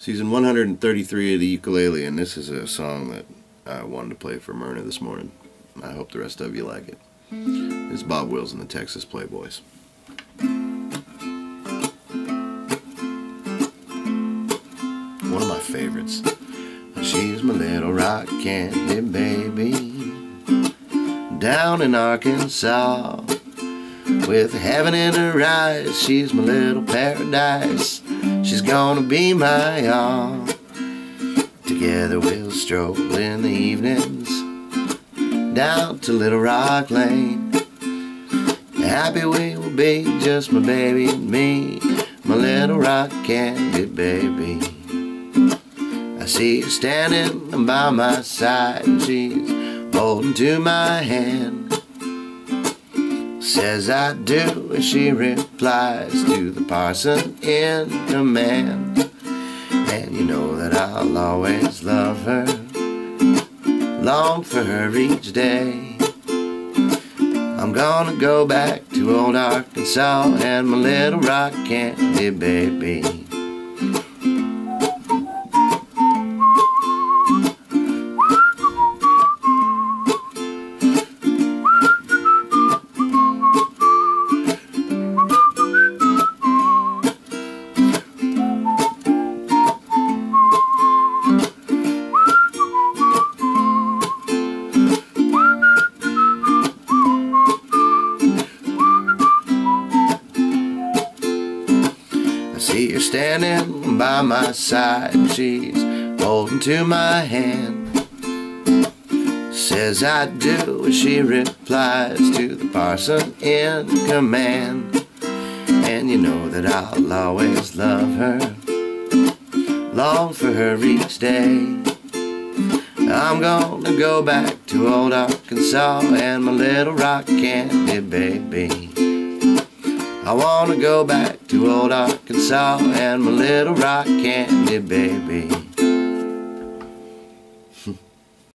Season 133 of the ukulele, and this is a song that I wanted to play for Myrna this morning. I hope the rest of you like it. It's Bob Wills and the Texas Playboys. One of my favorites. She's my little rock candy baby down in Arkansas. With heaven in her eyes, she's my little paradise. She's gonna be my all. Together we'll stroll in the evenings down to Little Rock Lane. Happy we will be, just my baby and me, my little rock candy baby. I see her standing by my side, and she's holding to my hand. Says I do, and she replies to the parson in command. And you know that I'll always love her, long for her each day. I'm gonna go back to old Arkansas and my little rock candy baby. See her standing by my side she's holding to my hand. Says I do as she replies to the parson in command. And you know that I'll always love her, long for her each day. I'm gonna go back to old Arkansas and my little rock candy baby. I wanna go back to old Arkansas and my little rock candy baby.